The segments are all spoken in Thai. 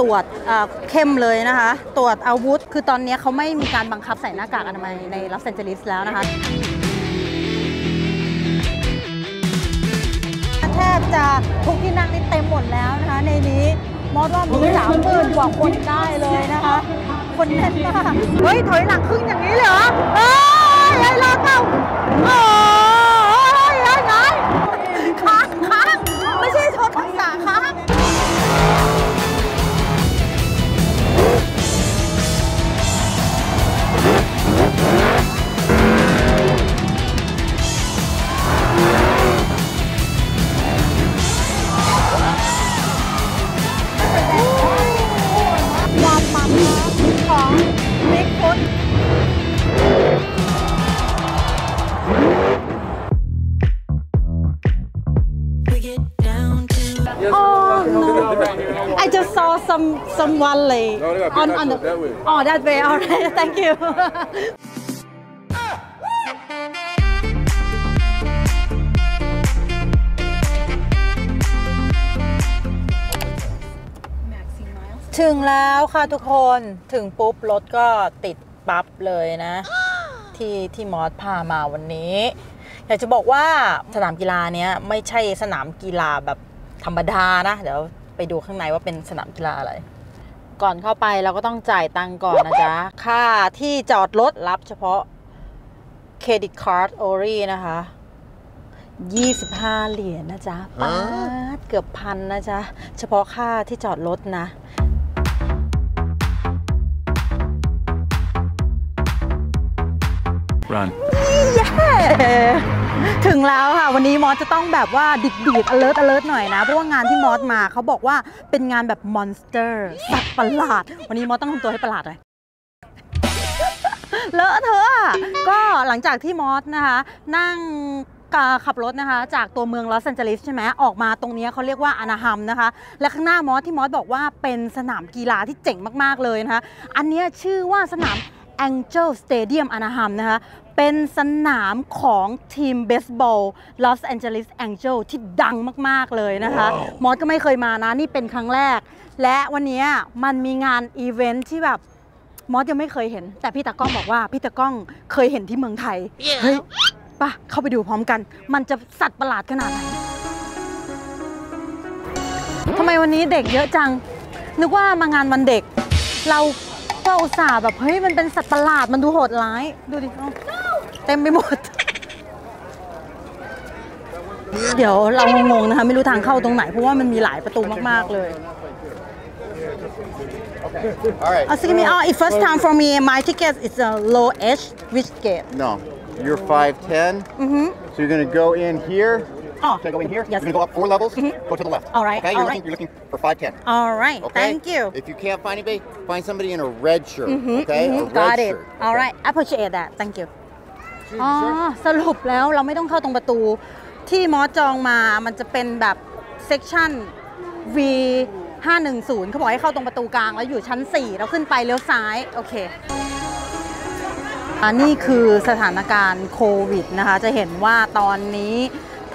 ตรวจเข้มเลยนะคะ ตรวจอาวุธ คือตอนนี้เขาไม่มีการบังคับใส่หน้ากากอนามัยในลอสแอนเจลิสแล้วนะคะแทบจะทุกที่นั่งนี่เต็มหมดแล้วนะคะ ในนี้มอสว่ามีสามหมื่นกว่าคนได้เลยนะคะ คนแน่นมาก เฮ้ย ถอยหลังครึ่งอย่างนี้เลยเหรอเฮ้ยไอ้รถเก่า บิ๊กฟุต Oh no! I just saw some someone like No, they got on big on the ass that way. oh that way. All right, thank you. ถึงแล้วค่ะทุกคนถึงปุ๊บรถก็ติดปั๊บเลยนะ ที่ที่มอสพามาวันนี้ อยากจะบอกว่าสนามกีฬาเนี้ยไม่ใช่สนามกีฬาแบบธรรมดานะ เดี๋ยวไปดูข้างในว่าเป็นสนามกีฬาอะไร ก่อนเข้าไปเราก็ต้องจ่ายตังค์ก่อนนะจ๊ะ ค่าที่จอดรถรับเฉพาะเครดิตการ์ดโอรีนะคะ25 เหรียญนะจ๊ะป๊าดเกือบพันนะจ๊ะ เฉพาะค่าที่จอดรถนะ Run. เย้ถึงแล้วค่ะ วันนี้มอสจะต้องแบบว่าดิดดีด alert alert หน่อยนะ เพราะว่างานที่มอสมาเขาบอกว่าเป็นงานแบบ monster สัตว์ประหลาด วันนี้มอสต้องทำตัวให้ประหลาดหน่อยเลอะเทอะอะก็หลังจากที่มอสนะคะ นั่งขับรถนะคะ จากตัวเมืองลอสแอนเจลิสใช่ไหมออกมาตรงนี้เขาเรียกว่า Anaheim นะคะ และข้างหน้ามอสที่มอสบอกว่าเป็นสนามกีฬาที่เจ๋งมากๆเลยนะคะ อันนี้ชื่อว่าสนาม Angel Stadium Anaheim นะคะ เป็นสนามของทีมเบสบอล Los Angeles Angel ที่ดังมาก ๆ เลยนะคะ มอสก็ไม่เคยมานะ นี่เป็นครั้งแรก และวันเนี้ยมันมีงานอีเวนท์ที่แบบมอสยังไม่เคยเห็น แต่พี่ตากล้องบอกว่าพี่ตากล้องเคยเห็นที่เมืองไทย เฮ้ยป่ะ เข้าไปดูพร้อมกัน มันจะสัตว์ประหลาดขนาดไหนทำไมวันนี้เด็กเยอะจัง นึกว่ามางานวันเด็ก เรา ก็อุตส่าห์แบบเฮ้ยมันเป็นสัตว์ประหลาดมันดูโหดร้าย ดูดิเอาเต็มไปหมด เดี๋ยวเรางงๆนะคะไม่รู้ทางเข้าตรงไหน เพราะว่ามันมีหลายประตูมากๆเลย All right. Uh, excuse me, uh, it's first time for me. My ticket is a low edge. Which gate? No, you're 5'10. Mm-hmm. So you're going to go in here. Oh, Should I go in here? Yes. You're going to go up four levels. Go to the left. All right, Okay, all you're, right. looking, you're looking for 5'10. all right. Okay? Thank you. If you can't find anybody, find somebody in a red shirt. Mhm, Okay? mhm, A red Got it. shirt. All Okay. right. Appreciate that. Thank you. อ๋อสรุปแล้วเราไม่ต้องเข้าตรงประตู ที่มอสจองมามันจะเป็นแบบเซ c ชั o น V 510เขาบอกให้เข้าตรงประตูกลางแล้วอยู่ชั้น 4 เราขึ้นไปเลี้ยวซ้าย โอเคอันนี้คือสถานการณ์โควิดนะคะ จะเห็นว่าตอนนี้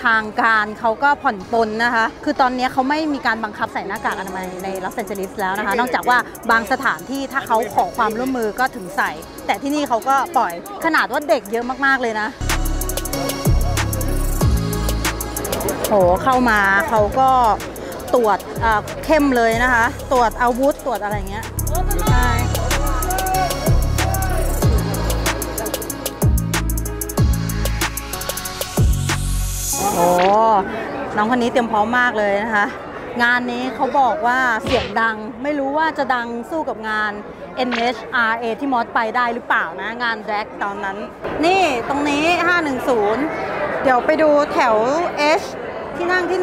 ทางการเขาก็ผ่อนปลนนะคะ คือตอนนี้เขาไม่มีการบังคับใส่หน้ากากอนามัยในลอสแอนเจลิสแล้วนะคะ นอกจากว่าบางสถานที่ถ้าเขาขอความร่วมมือก็ถึงใส่ แต่ที่นี่เขาก็ปล่อยขนาดว่าเด็กเยอะมากๆเลยนะโหเข้ามาเขาก็ตรวจเอ่อเข้มเลยนะคะ ตรวจอาวุธตรวจอะไรอย่างเงี้ย โอ้น้องคนนี้เตรียมพร้อมมากเลยนะคะ งานนี้เขาบอกว่าเสียงดังไม่รู้ว่าจะดังสู้กับงาน NHRA ที่มอสไปได้หรือเปล่านะ งาน drag ตอนนั้น นี่ตรงนี้ 510 เดี๋ยวไปดูแถว H ที่นั่งที่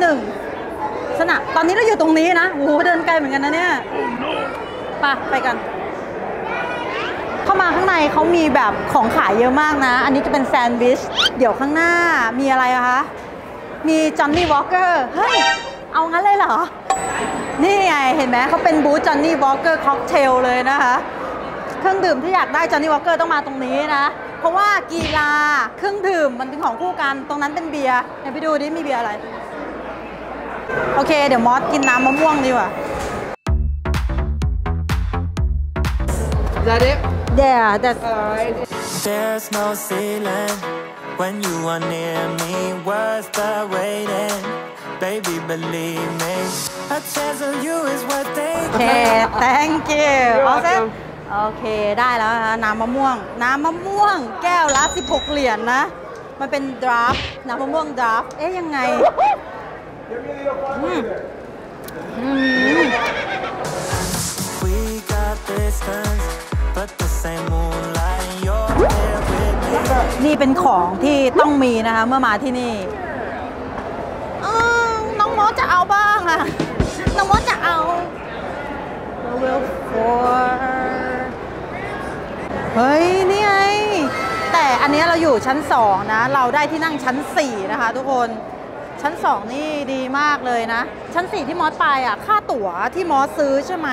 1 สนะตอนนี้เราอยู่ตรงนี้นะโอ้โหเดินไกลเหมือนกันนะเนี่ยไปไปกัน เข้ามาข้างในเขามีแบบของขายเยอะมากนะ อันนี้จะเป็นแซนด์วิช เดี๋ยวข้างหน้ามีอะไรอะคะ มี Johnnie Walker เฮ้ย เอางั้นเลยเหรอ นี่ไง เห็นไหมเขาเป็นบูธ Johnnie Walker ค็อกเทลเลยนะคะ เครื่องดื่มที่อยากได้ Johnnie Walker ต้องมาตรงนี้นะ เพราะว่ากีฬาเครื่องดื่มมันเป็นของคู่กันตรงนั้นเป็นเบียร์ไหนไปดูดิมีเบียร์อะไร โอเค เดี๋ยวมอสกินน้ำมะม่วงดีกว่า Is that it? yeah that's Alright. There's no ceiling when you are near me. Worth the waiting, baby. Believe me, a chance of you is what they โอเค thank you You're เอาเซ welcome โอเค ได้แล้วนะคะน้ำมะม่วง น้ำมะม่วง แก้วละ 16 เหรียญนะ มันเป็นดราฟน้ำมะม่วงดราฟเอ๊ยยังไงอืมอืม We got distance, but the same moonlight. นี่เป็นของที่ต้องมีนะคะเมื่อมาที่นี่เออน้องมอสจะเอาบ้างอะน้องมอสจะเอา level four เฮ้ย นี่ไง แต่อันเนี้ยเราอยู่ชั้น 2 นะ เราได้ที่นั่งชั้น 4 นะคะทุกคนชั้น 2 นี่ดีมากเลยนะ ชั้น 4 ที่มอสไปอะ ค่าตั๋วที่มอสซื้อใช่ไหม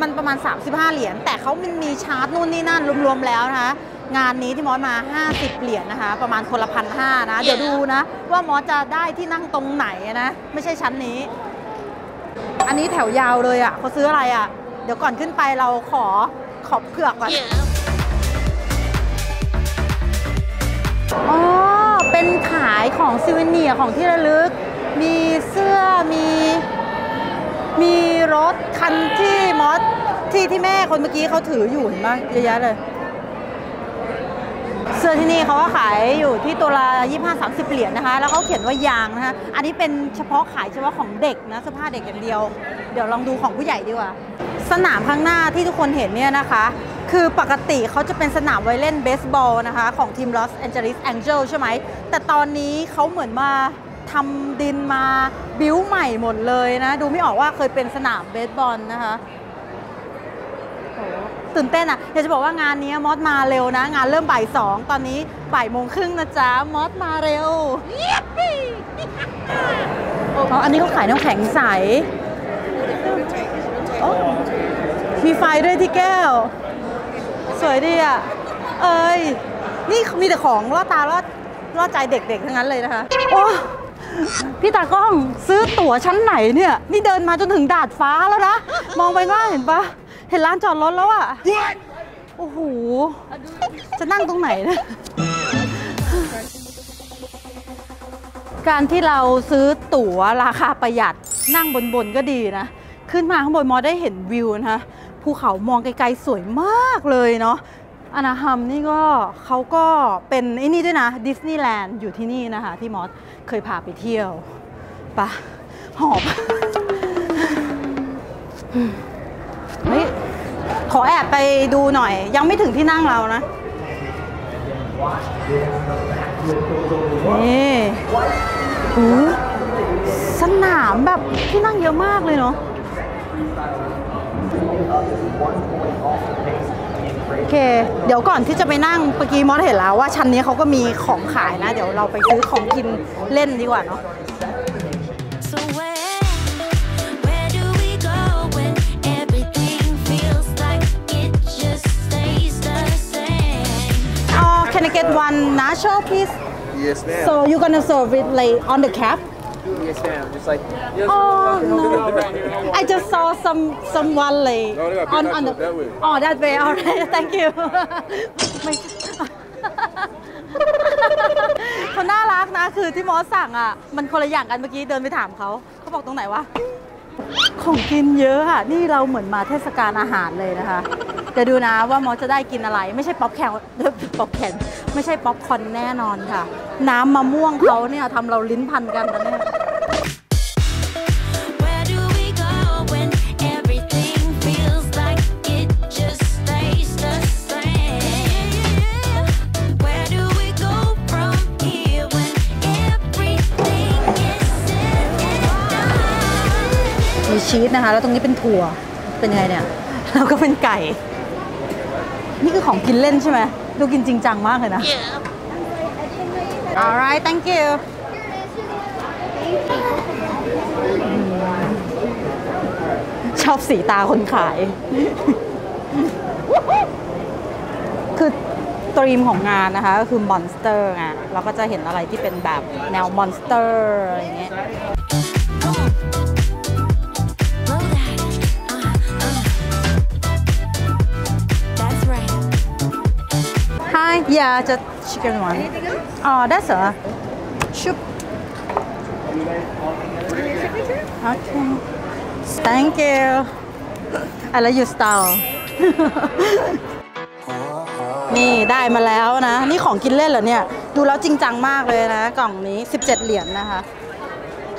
มันประมาณ 35 เหรียญ แต่เขามันมีชาร์จนู่นนี่นั่นรวม ๆ แล้วนะคะ งานนี้ที่มอสมา 50 เหรียญนะคะ ประมาณคนละพันห้านะ เดี๋ยวดูนะ ว่ามอสจะได้ที่นั่งตรงไหนนะ ไม่ใช่ชั้นนี้ อันนี้แถวยาวเลยอะเขาซื้ออะไรอะ เดี๋ยวก่อนขึ้นไปเราขอขอเผือกก่อนอ๋อเป็นขายของซิวเนียของที่ระลึก มีเสื้อมีมีรถคันที่มอสที่ที่แม่คนเมื่อกี้เขาถืออยู่เห็นไหมเยอะแยะเลย เสื้อที่นี่เขาก็ขายอยู่ที่ตัวละ25 30 เหรียญนะคะ แล้วเขาเขียนว่ายางนะคะ อันนี้เป็นเฉพาะขายเฉพาะของเด็กนะเสื้อผ้าเด็กอย่างเดียว เดี๋ยวลองดูของผู้ใหญ่ดีกว่า สนามข้างหน้าที่ทุกคนเห็นเนี่ยนะคะ คือปกติเขาจะเป็นสนามไว้เล่นเบสบอลนะคะ ของทีม Los Angeles Angels ใช่ไหม แต่ตอนนี้เขาเหมือนมาทำดินมาบิ้วใหม่หมดเลยนะ ดูไม่ออกว่าเคยเป็นสนามเบสบอลนะคะ ตื่นเต้นอะอยากจะบอกว่างานนี้มอสมาเร็วนะ งานเริ่มบ่ายสองตอนนี้บ่ายโมงครึ่งนะจ๊ะมอสมาเร็วอ๋ออันนี้เขาขายน้ำแข็งใสโอ้มีไฟด้วยที่แก้ว สวยดีอะ เอ้ย นี่มีแต่ของล่อตาล่อล่อใจเด็กๆ ทั้งนั้นเลยนะคะ โอ้พี่ตากล้องซื้อตั๋วชั้นไหนเนี่ย นี่เดินมาจนถึงดาดฟ้าแล้วนะ มองไปข้างล่างเห็นปะ เห็นร้านจอดรถแล้วอะ โอ้โห จะนั่งตรงไหนเนะการที่เราซื้อตั๋วราคาประหยัดนั่งบนบนๆก็ดีนะ ขึ้นมาข้างบนมอได้เห็นวิวนะคะภูเขามองไกลๆสวยมากเลยเนาะอนาฮัมนี่ก็เขาก็เป็นไอ้นี่ด้วยนะดิสนีย์แลนด์อยู่ที่นี่นะคะ ที่มอสเคยพาไปเที่ยวปะหอบเฮ้ย ขอแอบไปดูหน่อย ยังไม่ถึงที่นั่งเรานะ นี่หูสนามแบบที่นั่งเยอะมากเลยเนาะโอเค เดี๋ยวก่อนที่จะไปนั่งเมื่อกี้มอสเห็นแล้วว่าชั้นนี้เขาก็มีของขายนะ เดี๋ยวเราไปซื้อของกินเล่นดีกว่าเนาะ get one nacho please Yes, ma'am. so you gonna serve it like on the cap yes, ma'am. Just like. Oh no! I just saw some someone like No, they got big on on the nachos that way. oh that way. Alright, thank you. ไม่เขาน่ารักนะคือที่มอสสั่งอะมันคนละอย่างกันเมื่อกี้เดินไปถามเขาเขาบอกตรงไหนวะของกินเยอะอะนี่เราเหมือนมาเทศกาลอาหารเลยนะคะ เดี๋ยวดูนะว่ามอสจะได้กินอะไร ไม่ใช่ป๊อปแคนป๊อปแคนไม่ใช่ป๊อปคอร์นแน่นอนค่ะ น้ำมะม่วงเขาเนี่ยทำเราลิ้นพันกันนะเนี่ย Where do we go when everything feels like it just stays the same? Where do we go from here when everything is said and done? มีชีสนะคะ แล้วตรงนี้เป็นถั่ว เป็นยังไงเนี่ย แล้วก็เป็นไก่ นี่คือของกินเล่นใช่ไหมดูกินจริงจังมากเลยนะ alright thank you ชอบสีตาคนขาย คือธีมของงานนะคะ ก็คือ monster ไงเราก็จะเห็นอะไรที่เป็นแบบแนว monster อะไรอย่างเงี้ย Yeah, just chicken one. Oh, that's a shoop. Okay. Thank you. I like your style. นี่ได้มาแล้วนะ นี่ของกินเล่นเหรอเนี่ย ดูแล้วจริงจังมากเลยนะ กล่องนี้ 17 เหรียญนะคะ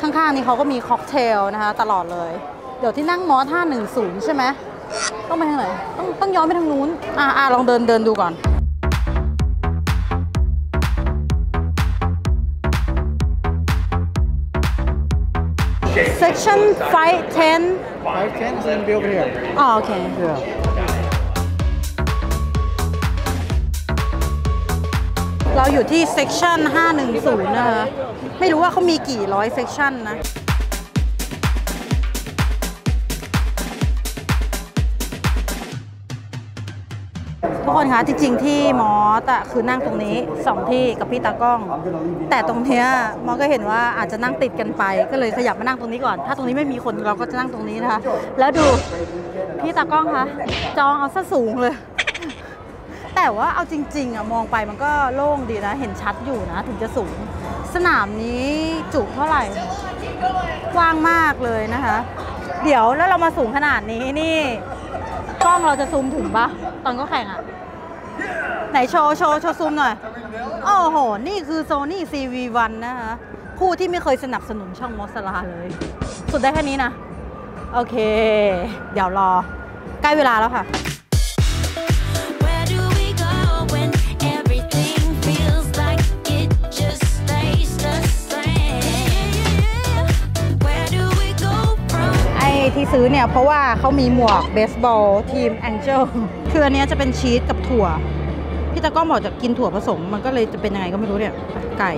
ข้างๆนี้เขาก็มีค็อกเทลนะคะ ตลอดเลย เดี๋ยวที่นั่งมอส510 ใช่ไหมต้องไปทางไหน ต้องต้องย้อนไปทางนู้น อ่าอ่าลองเดินเดินดูก่อน section 510 Five ten is gonna be over here. อ๋อโอเค Yeah. เราอยู่ที่ section 510 นะคะ ไม่รู้ว่าเขามีกี่ร้อย section นะ ทุกคนคะจริงๆที่มอสอะคือนั่งตรงนี้สองที่กับพี่ตากล้อง แต่ตรงเนี้ยมอสก็เห็นว่าอาจจะนั่งติดกันไป ก็เลยขยับมานั่งตรงนี้ก่อน ถ้าตรงนี้ไม่มีคนเราก็จะนั่งตรงนี้นะคะ แล้วดูพี่ตากล้องคะจองเอาซะสูงเลย แต่ว่าเอาจริงๆอะมองไปมันก็โล่งดีนะ เห็นชัดอยู่นะ ถึงจะสูง สนามนี้จุเท่าไหร่กว้างมากเลยนะคะ เดี๋ยวแล้วเรามาสูงขนาดนี้นี่กล้องเราจะซูมถึงปะ ตอนก็แข่งอะไหนโชว์โชว์โชว์ซูมหน่อย โอ้โห นี่คือโซนี่ CV1 นะคะผู้ที่ไม่เคยสนับสนุนช่องมอสลาเลย สุดได้แค่นี้นะ โอเค เดี๋ยวรอ ใกล้เวลาแล้วค่ะ ที่ซื้อเนี่ย เพราะว่าเขามีหมวกเบสบอลทีมแองเจิลคืออันนี้จะเป็นชีสกับถั่ว พี่ตะก้อบอกจะกินถั่วผสม มันก็เลยจะเป็นยังไงก็ไม่รู้เนี่ย ไก่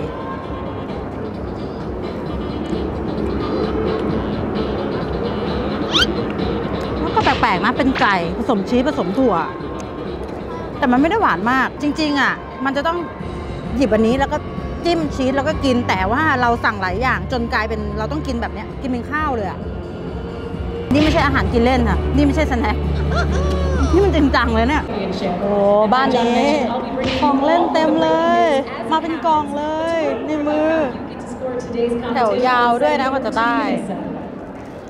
มันก็แปลกๆนะ เป็นไก่ผสมชีสผสมถั่ว แต่มันไม่ได้หวานมาก จริง ๆ อะ มันจะต้องหยิบอันนี้แล้วก็จิ้มชีสแล้วก็กินแต่ว่าเราสั่งหลายอย่างจนกลายเป็นเราต้องกินแบบเนี้ยกินเป็นข้าวเลยอะ นี่ไม่ใช่อาหารกินเล่นค่ะ นี่ไม่ใช่สแน็ค นี่มันจริงจังเลยเนี่ย โอ้ บ้านนี้ ของเล่นเต็มเลย มาเป็นกล่องเลยในมือ แถวยาวด้วยนะกว่าจะได้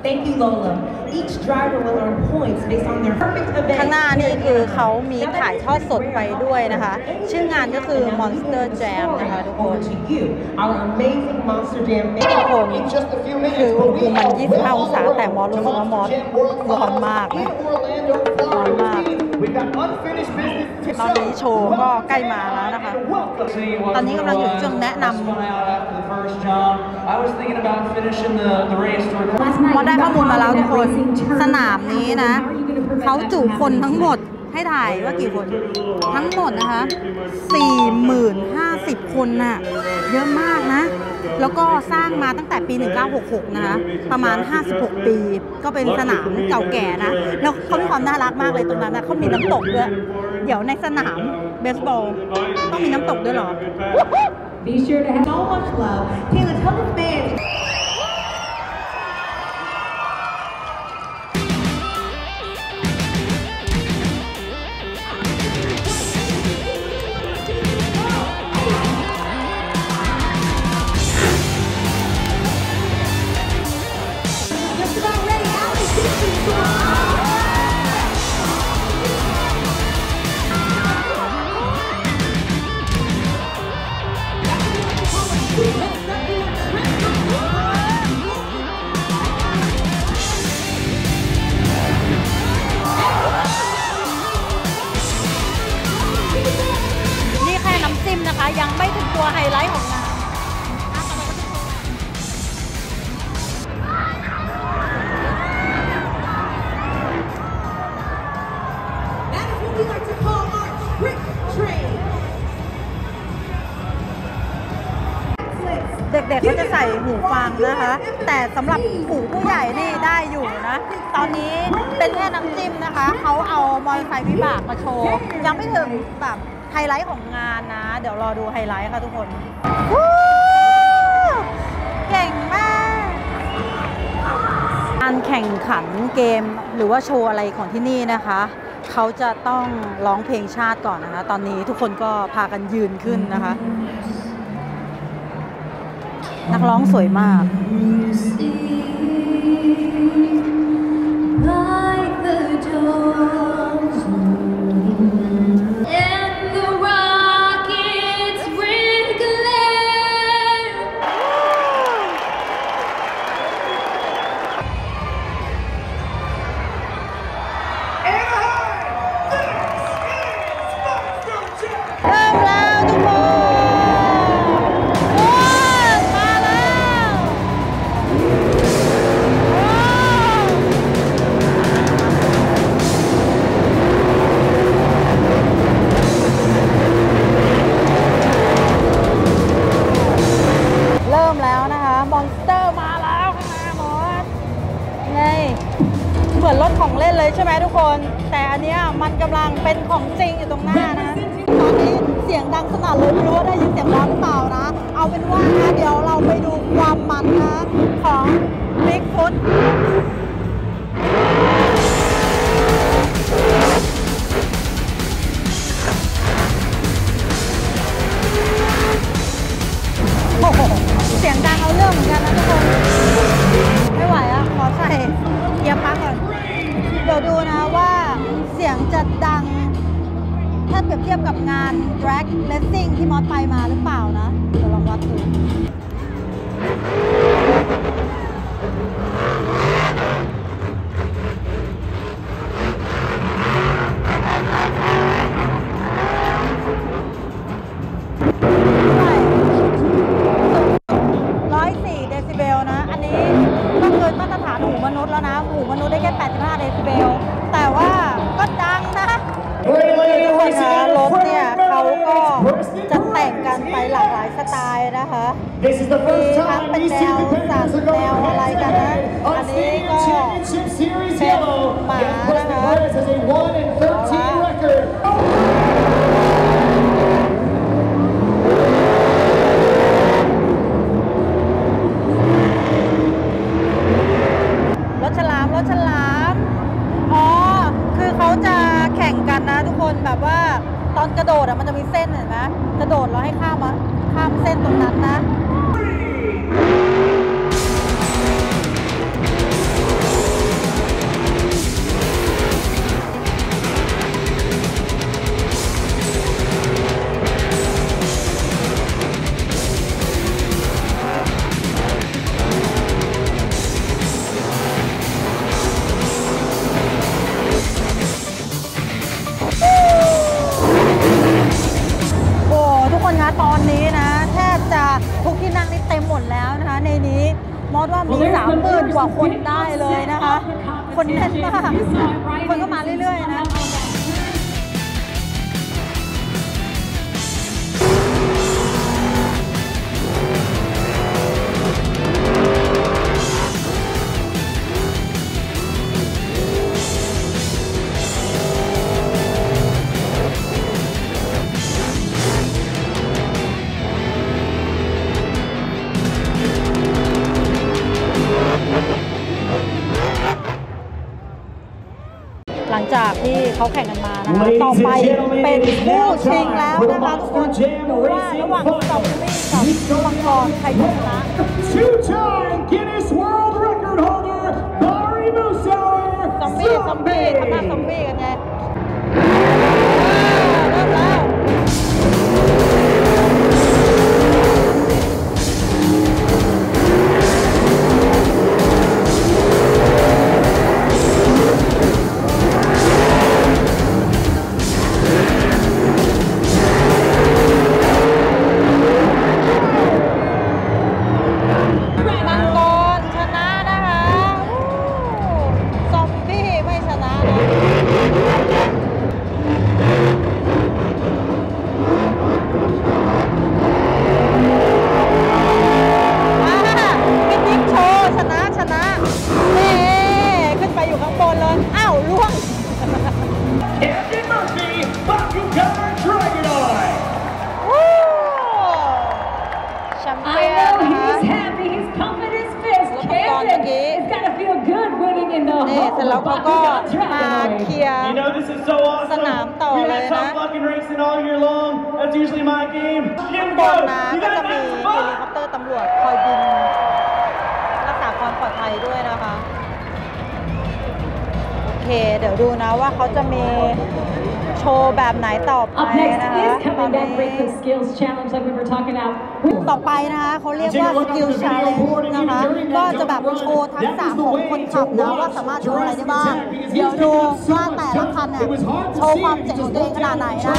Thank you, Lola. Each driver will earn points based on their perfect event. ข้างหน้านี่คือเขามีถ่ายทอดสดไปด้วยนะคะ ชื่องานก็คือ Monster Jam นะคะทุกคน Over to you, our amazing Monster Jam ทุกคนคืออุณหภูมิมัน25องศาแต่มอสรู้สึกว่ามอสร้อนมากนะร้อนมาก ตอนนี้โชว์ก็ใกล้มาแล้วนะคะ ตอนนี้กำลังอยู่ในช่วงแนะนำ I was thinking about finishing the, the race to มอได้ข้อมูลมาแล้วทุกคน สนามนี้นะ เขาจุคนทั้งหมดให้ถ่ายว่ากี่คน ทั้งหมดนะคะ 40,050 คนน่ะ เยอะมากนะ แล้วก็สร้างมาตั้งแต่ปี 1966 นะคะ ประมาณ 56 ปี ก็เป็นสนามเก่าแก่นะ แล้วเขามีความน่ารักมากเลยตรงนั้นนะเขามีน้ำตกด้วย เดี๋ยวในสนามเบสบอลต้องมีน้ำตกด้วยเหรอ Be sure to have so much love. Taylor, tell the fans ลท์ของงานนะ เดี๋ยวรอดูไฮไลท์ค่ะทุกคนเก่งมาก การแข่งขันเกมหรือว่าโชว์อะไรของที่นี่นะคะ เขาจะต้องร้องเพลงชาติก่อนนะคะ ตอนนี้ทุกคนก็พากันยืนขึ้นนะคะ นักร้องสวยมาก By the doors นแบบว่าตอนกระโดดอะมันจะมีเส้นเห็นไหมกระโดดเราให้ข้ามมาข้ามเส้นตรงนั้นนะ ต็มหมดแล้วนะคะในนี้มอดว่ามีสามหมื่นกว่าคนได้เลยนะคะ คนแน่นมากคนก็มาเรื่อยๆนะ ต่อไป and gentlemen, เป็น it is ผู้ now ชิง time แล้ว for นะคะทุกคน Monster Jam ดูว่า Racing ระหว่าง Finals. ซอมบี้กับมังกรใครจะชนะ เค เดี๋ยวดูนะว่าเขาจะมีโชว์แบบไหนต่อไป Up next นะคะ is ตอน coming back นี้ Breakfast Skills Challenge like we were talking about. ต่อไปนะคะเขาเรียกว่า Skill Challenge นะคะ ก็จะแบบโชว์ทักษะของคนขับนะว่าสามารถโชว์อะไรได้บ้าง เดี๋ยวดูว่าแต่ละคันเนี่ยโชว์ความเจ๋งของตัวเองขนาดไหนนะ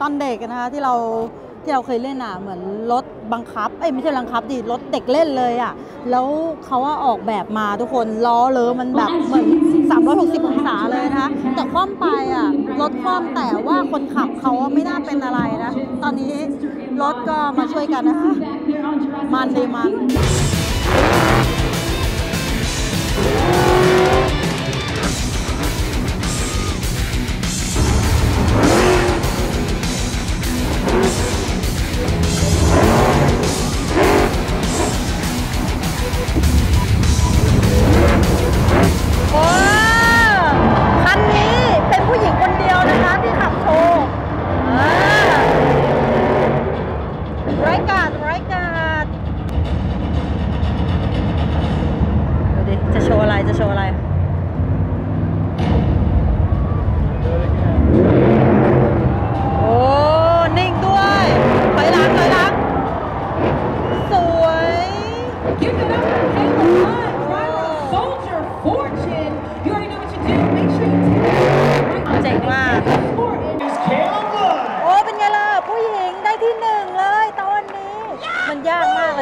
ตอนเด็กนะคะที่เราที่เราเคยเล่นอะเหมือนรถบังคับเอ้ยไม่ใช่บังคับดิรถเด็กเล่นเลยอะแล้วเขาว่าออกแบบมาทุกคนล้อเลอมันแบบเหมือน 360 องศาเลยนะคะแต่คว่ำไปอะรถคว่ำแต่ว่าคนขับเขาไม่น่าเป็นอะไรนะ ตอนนี้รถก็มาช่วยกันนะคะ มันดีมัน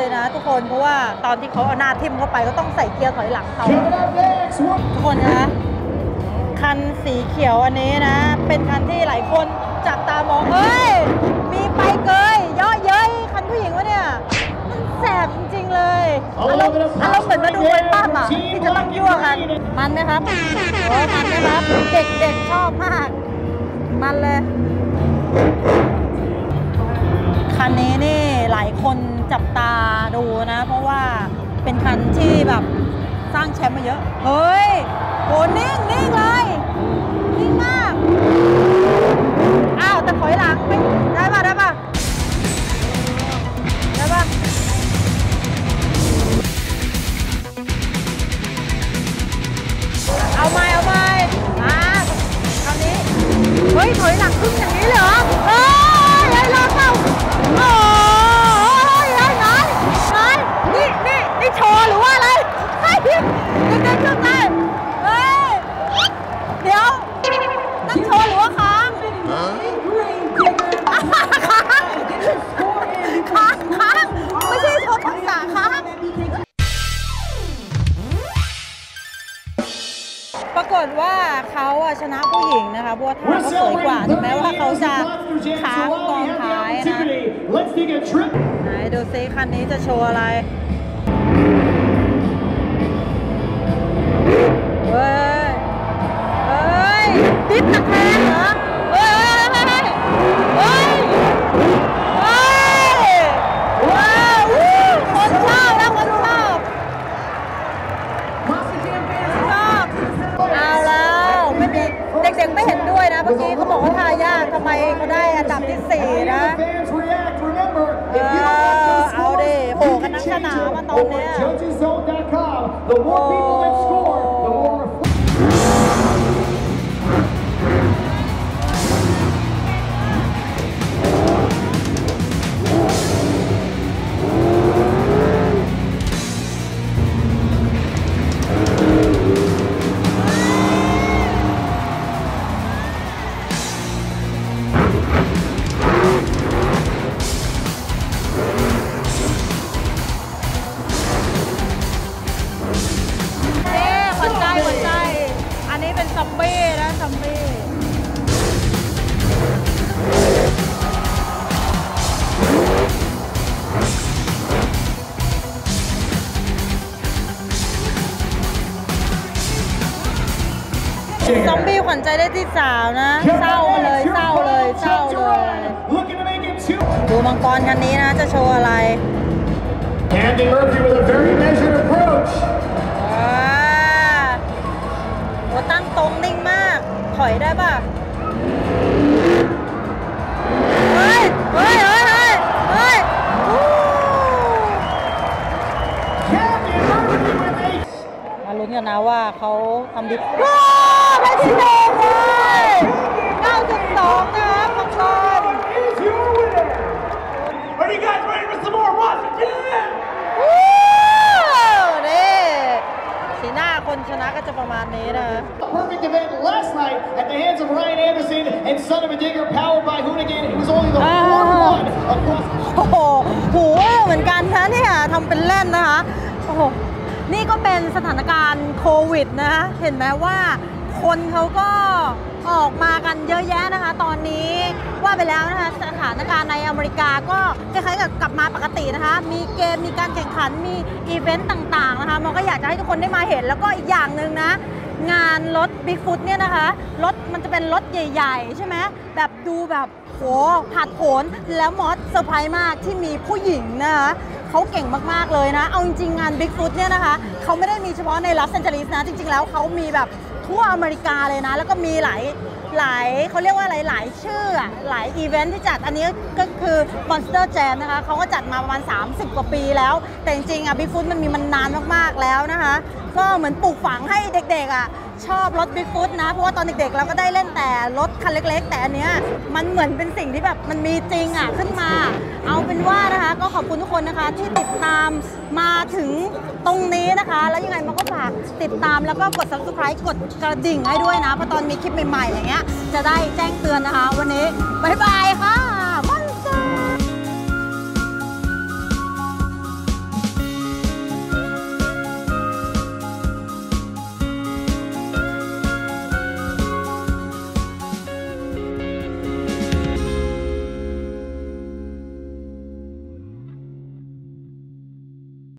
เลยนะ ทุกคนเพราะว่าตอนที่เขาเอาหน้าทิ่มเข้าไปก็ต้องใส่เกียร์ถอยหลังเขาทุกคนนะคันสีเขียวอันนี้นะ เป็นคันที่หลายคนจับตามองเอ้ย มีไปเกยเยอะเย้ยคันผู้หญิงวะเนี่ยมันแสบจริงๆเลยอารมณ์อารมณ์เหมือนมาดูมวยปั้มอะที่จะต้องยั่วกัน มันไหมครับโอ้มันไหมครับ เด็กๆชอบมาก มันเลย คันนี้นี่หลายคน จับตาดูนะ เพราะว่าเป็นคันที่แบบสร้างแชมป์มาเยอะ เฮ้ยโหนิ่งนิ่งเลยนิ่งมาก อ้าวแต่ถอยหลังไม่ได้ป่ะได้ป่ะได้ป่ะเอาไหมเอาไหมมาคราวนี้ เฮ้ยถอยหลังครึ่งย่างนี้เเขาอะชนะผู้หญิงนะคะเพราะว่าท่าเขาสวยกว่าถึงแม้ว่าเขาจะค้างกองท้ายนะไหนดูซิคันนี้จะโชว์อะไรเฮ้ยเฮ้ยติดตะแคงเหรอ 我 ขวัญใจได้ที่สาวนะ เศร้าเลยเศร้าเลยเศร้าเลย Looking to make it two. ดูมังกรคันนี้นะจะโชว์อะไร Andy Murphy with a very measured approach. อ่าโอ้ตั้งตรงนิ่งมาก ถอยได้ป่ะเฮ้ยเฮ้ยเฮ้ยเฮ้ยเฮ้ยอู้ Andy Murphy with a มาลุ้นกันนะว่าเขาทำดี ว้าวได้ที่หนึ่งเลย9.2นะครับมังกร is your winner. Are you guys ready for some more Washington? วู้นี่สีหน้าคนชนะก็จะประมาณนี้นะ Perfect event last night at the hands of Ryan Anderson and Son of a Digger, powered by Hoonigan. It was only the fourth Ah. one across. โอ้โหหูเหมือนกันนะเนี่ยทำเป็นเล่นนะคะ โอ้โห นี่ก็เป็นสถานการณ์โควิดนะคะ เห็นไหมว่า คนเขาก็ออกมากันเยอะแยะนะคะ ตอนนี้ว่าไปแล้วนะคะสถานการณ์ในอเมริกาก็คล้ายๆกับกลับมาปกตินะคะ มีเกมมีการแข่งขันมีอีเวนต์ต่างๆนะคะมันก็อยากจะให้ทุกคนได้มาเห็น แล้วก็อีกอย่างหนึ่งนะ งานรถบิ๊กฟุตเนี่ยนะคะรถมันจะเป็นรถใหญ่ ๆ ใช่ไหมแบบดูแบบโหผัดโผนแล้วมอสเซอร์ไพรส์มากที่มีผู้หญิงนะคะเขาเก่งมาก ๆ เลยนะ เอาจริง ๆ งานบิ๊กฟุตเนี่ยนะคะ เขาไม่ได้มีเฉพาะในลอสแอนเจลิสนะ จริง ๆ แล้วเขามีแบบ ทั่วอเมริกาเลยนะ แล้วก็มีหลายหลายเขาเรียกว่าหลายหลายชื่ออะหลายอีเวนท์ที่จัดอันนี้ก็คือ Monster Jam นะคะเขาก็จัดมาประมาณ 30 กว่าปีแล้ว แต่จริงๆอะบิ๊กฟุตมันมีมันนานมากๆแล้วนะคะ ก็เหมือนปลูกฝังให้เด็กๆอะ ชอบรถบิ๊กฟุตนะ เพราะว่าตอนเด็กๆเราก็ได้เล่นแต่รถคันเล็ก ๆ แต่อันเนี้ยมันเหมือนเป็นสิ่งที่แบบมันมีจริงอะขึ้นมา เอาเป็นว่านะคะ ก็ขอบคุณทุกคนนะคะที่ติดตามมาถึงตรงนี้นะคะ แล้วยังไงมันก็ฝากติดตามแล้วก็กด subscribe กดกระดิ่งให้ด้วยนะเพราะตอนมีคลิปใหม่ๆอย่างเงี้ยจะได้แจ้งเตือนนะคะ วันนี้บ๊ายบายค่ะ